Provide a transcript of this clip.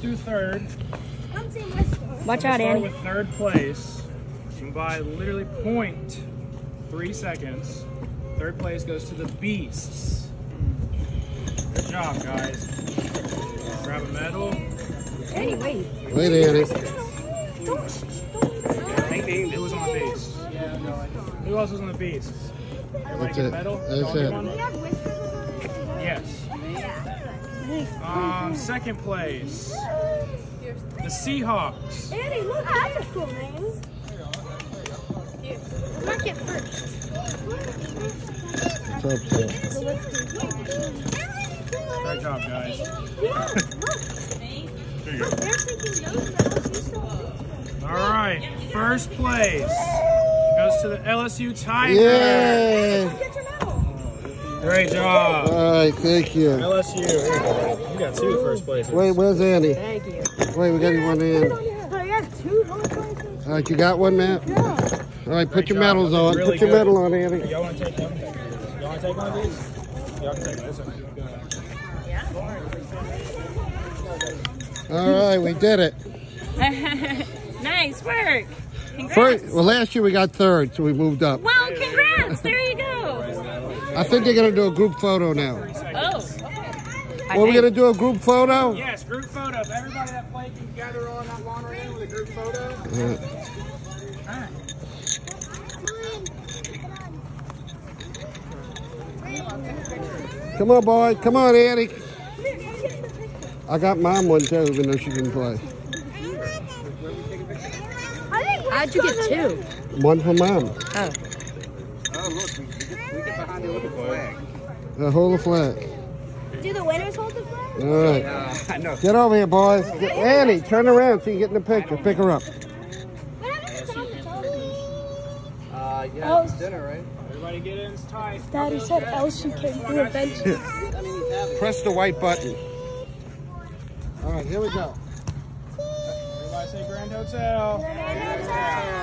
through third. Watch I'm out, gonna Annie. with third place. And by literally point three seconds, third place goes to the Beasts. Good job, guys. Grab a medal. Annie, wait. Wait, Annie. I think they, it was on the Beasts. Who else was on the Beasts? Everybody That's get a it. medal? That's Y'all get it. Yes. Um, second place. The Seahawks. Annie, look, that's a cool name. Mark it first. Hope so. Great job, guys. There you go. They're thinking those medals. All right, first place goes to the LSU Tigers. Yay! Get your medal. Great job, All right, thank you. LSU. You got two first places. Wait, where's Annie? Thank you. Wait, we got one in. Oh, yeah, two first places. All right, you got one, Matt? Yeah. All right, put Great your job. medals on. Really Put your good. medal on, Annie. Y'all want to take one? Y'all want to take one of these? Y'all can take this one. Go. All right, we did it. nice work. Congrats. First, well, last year we got third, so we moved up. Well, congrats. There you go. I think they're gonna do a group photo now. Oh. I Well, we're gonna do a group photo. Yes, group photo. If everybody that played can gather on that lawn right there with a group photo. Uh, Come on, boy. Come on, Annie. I got mom one too, even though she didn't play. How'd you get two? One for mom. Oh. Uh, hold the flag. Do the winners hold the flag? All right. Get over here, boys. Get, Annie, turn around so you get in the picture. Pick her up. What happens to? Uh, yeah, it's dinner, right? Everybody get in it's tight. Daddy said LSU came through eventually. Press the white button. All right, here we go. Everybody say Grand Hotel.